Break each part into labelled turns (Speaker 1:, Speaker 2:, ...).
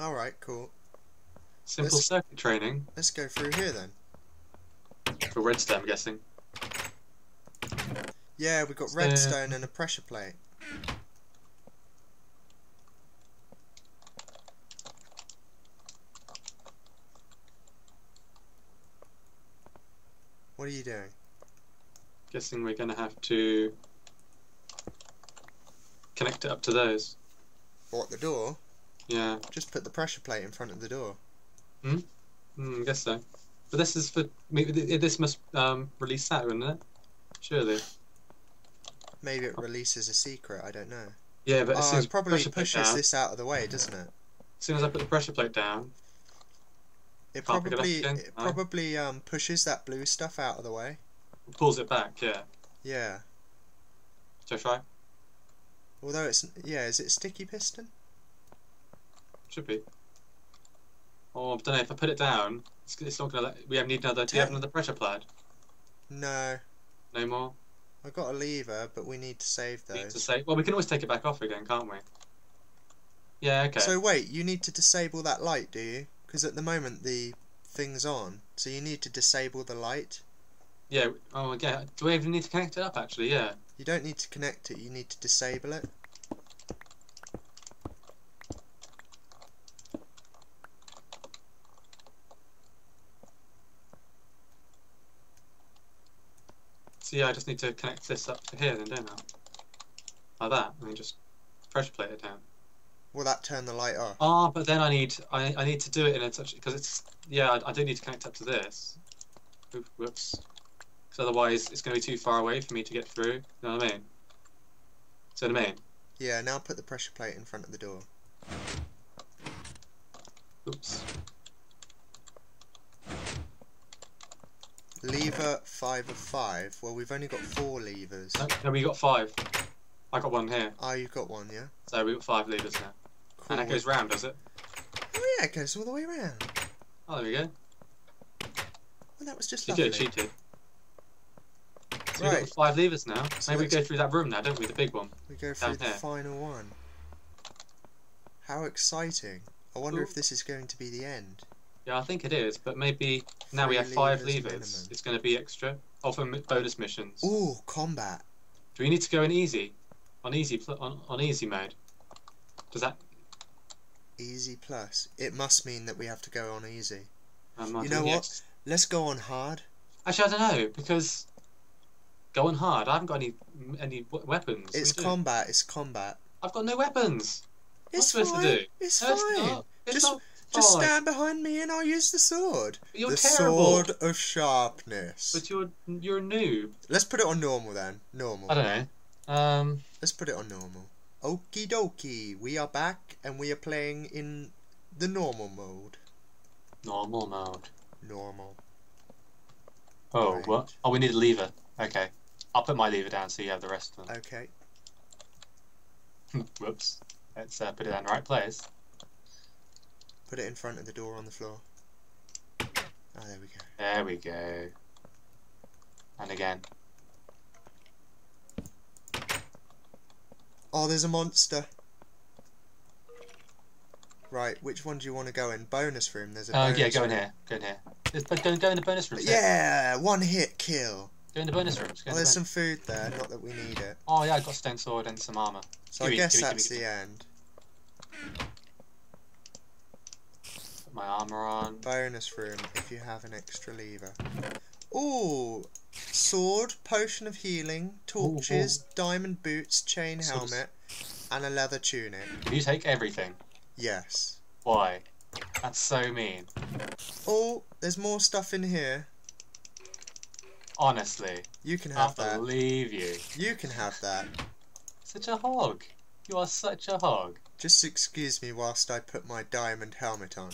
Speaker 1: Alright, cool.
Speaker 2: Simple
Speaker 1: Let's-
Speaker 2: circuit training
Speaker 1: Let's go through here then.
Speaker 2: for redstone, I'm guessing.
Speaker 1: Yeah, we got redstone and a pressure plate. What are you doing?
Speaker 2: Guessing we're gonna have to connect it up to those.
Speaker 1: What, the door?
Speaker 2: Yeah,
Speaker 1: Just put the pressure plate in front of the door. Hmm.
Speaker 2: mm, I guess so. But this is for maybe this must um, release that, wouldn't it? Surely.
Speaker 1: Maybe it releases a secret, I don't know.
Speaker 2: Yeah, but
Speaker 1: Oh, it probably pushes this out of the way, doesn't it?
Speaker 2: as soon as I put the pressure plate down,
Speaker 1: It
Speaker 2: it
Speaker 1: probably it
Speaker 2: No?
Speaker 1: probably um pushes that blue stuff out of the way.
Speaker 2: it pulls it back. Yeah.
Speaker 1: Yeah.
Speaker 2: Should I try?
Speaker 1: Although it's yeah, is it sticky piston?
Speaker 2: Should be. Oh, I don't know. If I put it down, it's, it's not gonna. Let, we have need another. Do you have another pressure pad?
Speaker 1: No.
Speaker 2: No more.
Speaker 1: I got a lever, but we need to save those.
Speaker 2: Need to say. Well, we can always take it back off again, can't we? Yeah. Okay.
Speaker 1: So wait, you need to disable that light, do you? Because at the moment the thing's on, so you need to disable the light.
Speaker 2: yeah. Oh, yeah. Do we even need to connect it up? Actually, yeah.
Speaker 1: You don't need to connect it, you need to disable it.
Speaker 2: So yeah, I just need to connect this up to here, then, don't I? Like that, and then just pressure plate it down.
Speaker 1: Will that turn the light off?
Speaker 2: Ah, but then I need I, I need to do it in a touch because it's yeah I, I do need to connect up to this. Oop, whoops. Because otherwise it's going to be too far away for me to get through. You know what I mean? So what I mean?
Speaker 1: Yeah, now put the pressure plate in front of the door. Lever five of five. Well, we've only got four levers.
Speaker 2: No, no, we got five. I got one here,
Speaker 1: Oh, you've got one, yeah.
Speaker 2: so we got five levers now.
Speaker 1: Cool.
Speaker 2: And that goes round, does it?
Speaker 1: Oh yeah, it goes all the way around.
Speaker 2: Oh, there we go.
Speaker 1: Well, that was just
Speaker 2: You
Speaker 1: lovely.
Speaker 2: cheated. So we've got five levers now.
Speaker 1: So
Speaker 2: Maybe we go through that room now, don't we? The big one.
Speaker 1: We go through the
Speaker 2: here.
Speaker 1: final one. How exciting! I wonder if this is going to be the end.
Speaker 2: Yeah, I think it is, but maybe now we have five
Speaker 1: levers
Speaker 2: levers. It's going to be extra. Mi- bonus missions.
Speaker 1: Ooh, combat.
Speaker 2: Do we need to go in easy? On easy on, on easy mode? Does that?
Speaker 1: Easy plus. It must mean that we have to go on easy.
Speaker 2: Um,
Speaker 1: You know what?
Speaker 2: ex-
Speaker 1: Let's go on hard.
Speaker 2: Actually, I don't know because going hard. I haven't got any any weapons.
Speaker 1: It's combat. It's combat.
Speaker 2: I've got no weapons.
Speaker 1: It's
Speaker 2: What's
Speaker 1: fine.
Speaker 2: supposed to do?
Speaker 1: It's
Speaker 2: No, it's
Speaker 1: fine.
Speaker 2: not. It's
Speaker 1: Just-
Speaker 2: not
Speaker 1: Just
Speaker 2: fine.
Speaker 1: stand behind me and I'll use the sword.
Speaker 2: You're
Speaker 1: the
Speaker 2: terrible.
Speaker 1: sword of sharpness.
Speaker 2: But you're you're a noob.
Speaker 1: Let's put it on normal then. Normal.
Speaker 2: I don't know. Um.
Speaker 1: Let's put it on normal. Okie dokie. We are back and we are playing in the normal mode.
Speaker 2: Normal mode.
Speaker 1: Normal.
Speaker 2: Oh,
Speaker 1: Right.
Speaker 2: what? Oh, we need a lever. Okay. I'll put my lever down so you have the rest of them.
Speaker 1: Okay.
Speaker 2: Whoops. Let's uh, put it in the right place.
Speaker 1: Put it in front of the door on the floor. Oh, there we go.
Speaker 2: There we go. And again.
Speaker 1: Oh, there's a monster. Right, which one do you want to go in? Bonus room. There's a
Speaker 2: Oh, yeah, go in
Speaker 1: room.
Speaker 2: here. Go in here. Go, go in the bonus room.
Speaker 1: Yeah, one hit kill.
Speaker 2: Go in the bonus room.
Speaker 1: Oh,
Speaker 2: the
Speaker 1: there's some food there. Not that we need it.
Speaker 2: Oh, yeah, I got a stone sword and some armor.
Speaker 1: So
Speaker 2: Gimme,
Speaker 1: I guess
Speaker 2: gimme,
Speaker 1: that's
Speaker 2: gimme,
Speaker 1: the end.
Speaker 2: Put my armor on.
Speaker 1: Bonus room if you have an extra lever. Ooh, sword, potion of healing, torches, diamond boots, chain
Speaker 2: Sort of-
Speaker 1: helmet, and a leather tunic.
Speaker 2: Can you take everything?
Speaker 1: Yes.
Speaker 2: Why? That's so mean.
Speaker 1: Oh, there's more stuff in here.
Speaker 2: Honestly,
Speaker 1: You can
Speaker 2: I
Speaker 1: have that.
Speaker 2: believe you.
Speaker 1: You can have that.
Speaker 2: Such a hog. You are such a hog.
Speaker 1: Just excuse me whilst I put my diamond helmet on.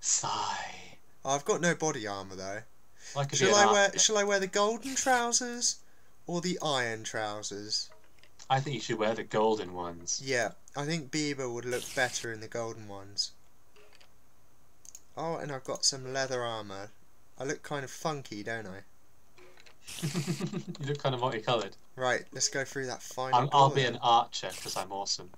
Speaker 2: Sigh.
Speaker 1: I've got no body armor though.
Speaker 2: I could
Speaker 1: Shall I wear
Speaker 2: architect.
Speaker 1: shall I wear the golden trousers or the iron trousers?
Speaker 2: I think you should wear the golden ones.
Speaker 1: Yeah, I think Bieber would look better in the golden ones. Oh, and I've got some leather armor. I look kind of funky, don't I?
Speaker 2: you look kind of multicolored.
Speaker 1: Right, let's go through that final
Speaker 2: I'm, I'll be an archer because I'm awesome.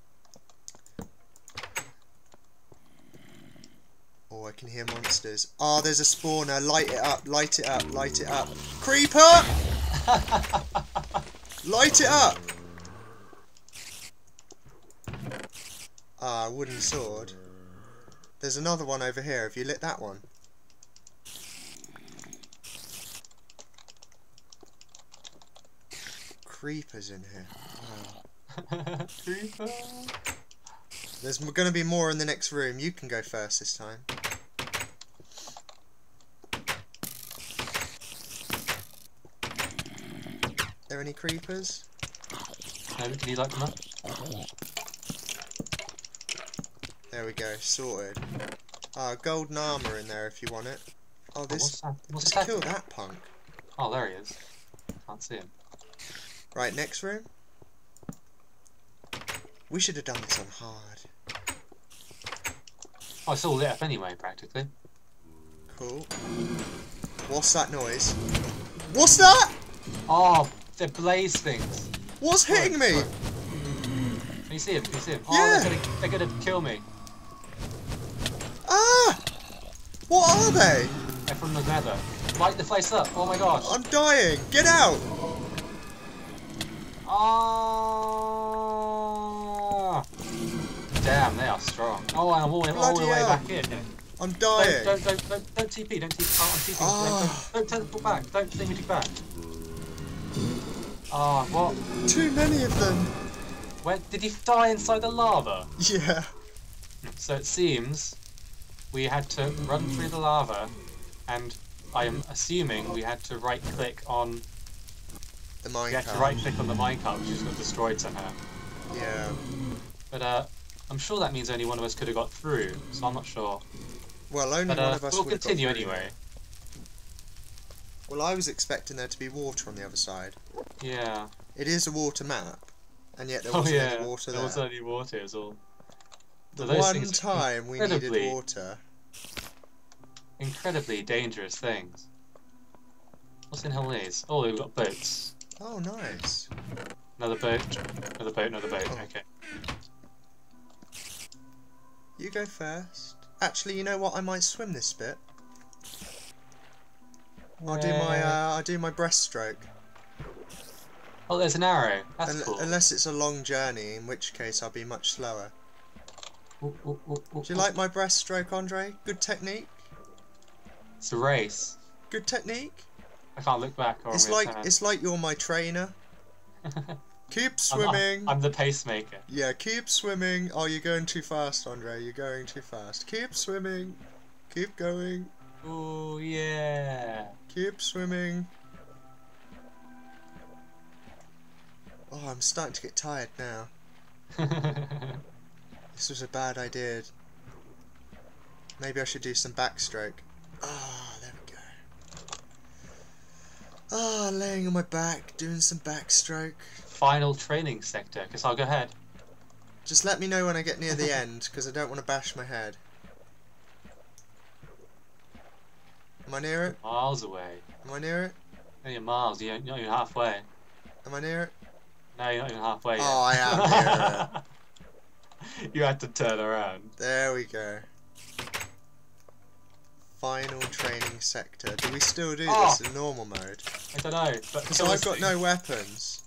Speaker 1: I can hear monsters. Oh, there's a spawner. Light it up, light it up, light it up. Creeper! light it up! Ah, wooden sword. There's another one over here. Have you lit that one? Creepers in here. Wow.
Speaker 2: Creeper.
Speaker 1: There's going to be more in the next room. You can go first this time. There any creepers?
Speaker 2: No, can you light them up?
Speaker 1: There we go, sorted. Ah, golden armor in there if you want it. Oh,
Speaker 2: Oh,
Speaker 1: this.
Speaker 2: what's that? What's
Speaker 1: Just
Speaker 2: that?
Speaker 1: kill that punk.
Speaker 2: Oh, there he is. Can't see him.
Speaker 1: Right, next room. We should have done this on hard.
Speaker 2: Oh, it's all lit up anyway, practically.
Speaker 1: Cool. What's that noise? What's that?
Speaker 2: Oh, they're blaze things.
Speaker 1: What's hitting me?
Speaker 2: Can you see him? Can you see him? Oh,
Speaker 1: Yeah.
Speaker 2: they're gonna, they're gonna kill me.
Speaker 1: Ah! What are they?
Speaker 2: They're from the nether. Light the place up. Oh my gosh.
Speaker 1: I'm dying. Get out!
Speaker 2: Ah! Damn, they are strong. Oh, I'm all, the- all the way
Speaker 1: hell.
Speaker 2: back in.
Speaker 1: I'm
Speaker 2: Don't,
Speaker 1: dying.
Speaker 2: don't, don't, don't, don't TP, don't TP. Oh, I'm TP.
Speaker 1: Ah.
Speaker 2: Don't, don't teleport back. Don't thingamajig back. Ah, what?
Speaker 1: Too many of them.
Speaker 2: Where did he die inside the lava?
Speaker 1: Yeah.
Speaker 2: So it seems we had to run through the lava, and I am assuming we had to right click on
Speaker 1: The minecart.
Speaker 2: we had to right click on the minecart, which just got destroyed somehow.
Speaker 1: Yeah.
Speaker 2: But uh, I'm sure that means only one of us could have got through, so I'm not sure.
Speaker 1: Well, only
Speaker 2: But
Speaker 1: one
Speaker 2: uh,
Speaker 1: of us
Speaker 2: we'll continue anyway.
Speaker 1: Well, I was expecting there to be water on the other side.
Speaker 2: Yeah.
Speaker 1: It is a water map, and yet there
Speaker 2: Oh
Speaker 1: wasn't
Speaker 2: yeah.
Speaker 1: any water
Speaker 2: there
Speaker 1: there.
Speaker 2: was only water. It was all
Speaker 1: the
Speaker 2: so those
Speaker 1: one time we needed water.
Speaker 2: incredibly dangerous things. What's in hell is? Oh, we've got boats.
Speaker 1: Oh, nice.
Speaker 2: Another boat. Another boat. Another boat.
Speaker 1: Oh.
Speaker 2: Okay.
Speaker 1: You go first. Actually, you know what? I might swim this bit. I'll do my uh, I'll do my breaststroke.
Speaker 2: Oh, there's an arrow. That's
Speaker 1: Un-
Speaker 2: cool.
Speaker 1: Unless it's a long journey, in which case I'll be much slower.
Speaker 2: Ooh, ooh, ooh,
Speaker 1: Do you like my breaststroke, Andre? Good technique.
Speaker 2: It's a race.
Speaker 1: Good technique.
Speaker 2: I can't look back or
Speaker 1: It's like
Speaker 2: turn.
Speaker 1: it's like you're my trainer. Keep
Speaker 2: I'm-
Speaker 1: swimming.
Speaker 2: I'm, the pacemaker.
Speaker 1: Yeah, keep swimming. Oh, you're going too fast, Andre. You're going too fast. Keep swimming. Keep going.
Speaker 2: Oh yeah.
Speaker 1: Keep swimming. Oh, I'm starting to get tired now. This was a bad idea. Maybe I should do some backstroke. Ah, there we go. Ah, laying on my back, doing some backstroke.
Speaker 2: Final training sector. because I'll go ahead.
Speaker 1: Just let me know when I get near the end, because I don't want to bash my head. Am I near it?
Speaker 2: Miles away.
Speaker 1: Am I near it?
Speaker 2: No, you're miles. You're not even halfway.
Speaker 1: Am I near it?
Speaker 2: No, you're not even halfway. Oh, yet.
Speaker 1: Oh, I am
Speaker 2: you had to turn around.
Speaker 1: There we go. Final training sector. Do we still do
Speaker 2: Oh.
Speaker 1: this in normal mode?
Speaker 2: I don't know, but
Speaker 1: Because I've got no weapons.